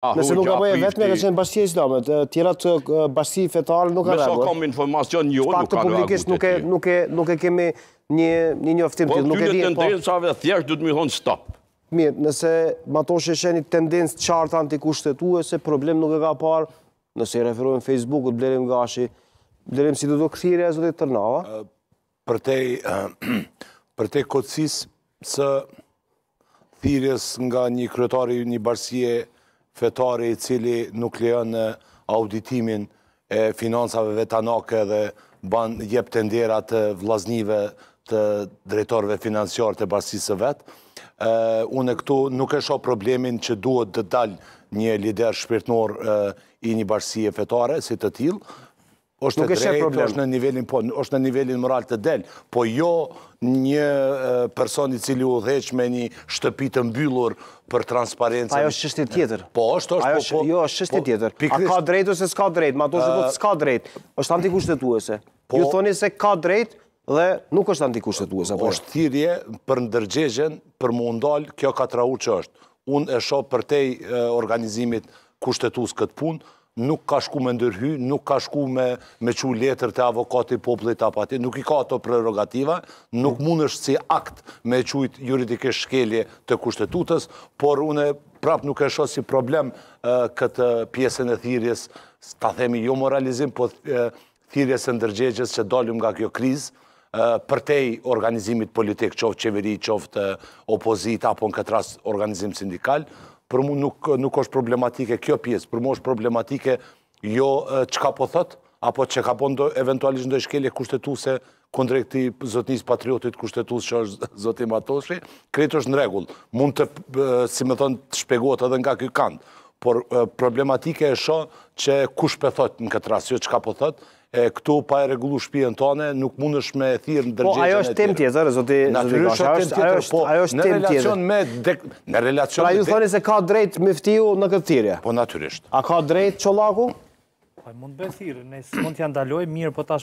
Nëse nuk gaboj e vetmja ka qenë Bashkësia Islame, të tjerat bashkësi fetare nuk kanë reaguar. Me sa kam informacion unë nuk kanë reaguar. Fakt publikisht nuk e kemi një njoftim të tillë, po, nuk e di. Po, këtyne tendencave thjesht duhet me i thonë stop. Mirë, nëse Matoshi sheh një tendencë të qartë antikushtetuese, problem që nuk e ka parë, nëse i referohem Facebookut, Blerim Gashi, Blerim si t'u duk thirrja e zotit Tërnava. Përtej, përtej kotësisë së thirrjes nga një kryetar i një bashkësie fetare i cili nuk lejon auditimin e financave vetanake dhe ban jep tendera të vllaznive të drejtorëve financiarë të bashkësisë së vet. Unë këtu nuk e shoh problemin që duhet të dalë një lider shpirtnor i një bashkësie fetare si të tillë, Është e drejtë, është në nivelin po, është në nivelin moral të del, po jo një person i cili udhëheq me një shtëpi të mbyllur për transparencën. Ajo është çështje tjetër. Po, është, është, po, po. Jo, është çështje po, tjetër. A ka drejtë ose s'ka drejtë, Matoshi thotë s'ka drejtë, është antikushtetuese. Po, Ju thoni se ka drejtë, Dhe nuk është antikushtetuese, apo jo? Është thirrje për ndërgjegjen për mu ndal kjo katrahurë që është. Unë e shoh përtej organizimit kushtetues këtë punë, nuk ka shku me ndërhy, nuk ka shku me çu letër te avokati i popullit apo atje, nuk i ka ato prerogativa, nuk mundesh si akt me e qujt juridikisht shkelje të Kushtetutës, por unë prap nuk e shoh si problem këtë pjesën e thirrjes, ta themi jo moralizim, po thirrjes së ndërgjegjes që dalim nga kjo krizë, përtej organizimit politik, qoftë qeveri, qoftë opozita, apo në këtë rast organizim sindikal, për mu nuk, nuk është problematike kjo pjesë, për mu është problematike jo çka po thot, apo që ka bo, eventualisht ndoj shkelje kushtetuse kundrejt këtij zotnisë patriotit kushtetues që është zoti Matoshi, krejt është në rregull. Mund të, si me thonë, të shpjegohet edhe nga ky kant. Por problematike e shoh që kush po thot në këtë rast, jo çka po thot, e këtu pa e rregullu shtëpinë tone, nuk mundesh me e thirr ndërgjegjen e tij. Po ajo është temë tjetër, zoti Natyrisht është temë tjetër, po ajo është temë tjetër. Në relacion me në relacion Pra ju thoni se ka drejt Myftiu në këtë thirrje. Po natyrisht. A ka drejt Çollaku? Po mund të bëj thirrje, ne s'mund t'ja ndalojmë, mirëpo tash